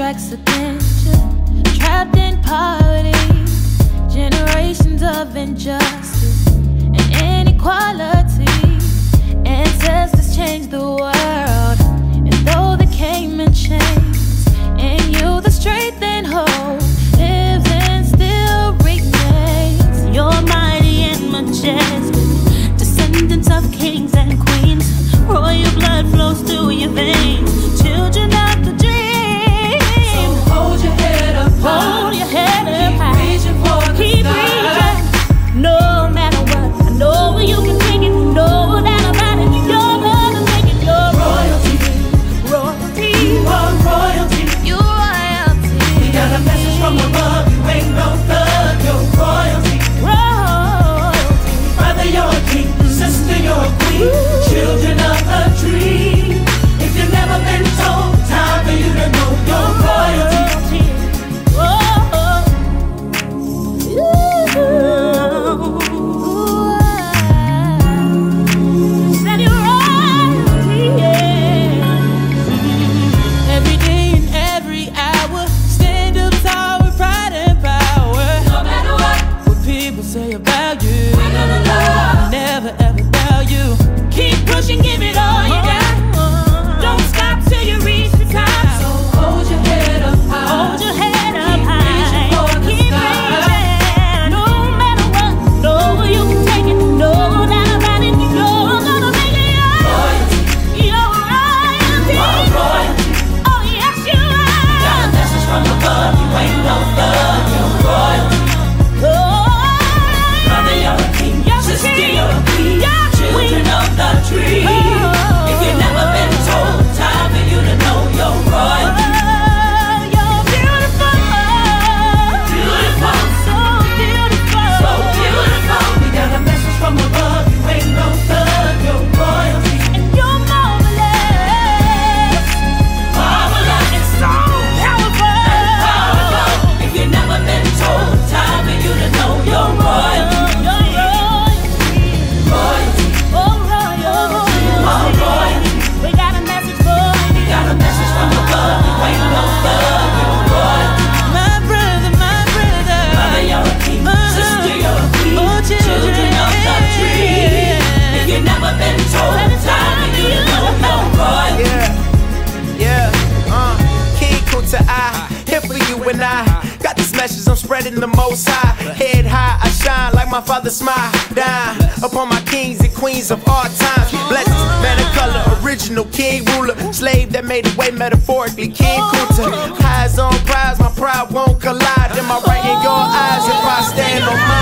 strikes attention. Trapped in poverty, generations of say about you spreading the most high. Head high, I shine like my father's smile. Down upon my kings and queens of all time. Blessed, man of color, original king ruler. Slave that made the way metaphorically, King Kunta. eyes on prize, my pride won't collide. In my right in your eyes, if I stand on mine.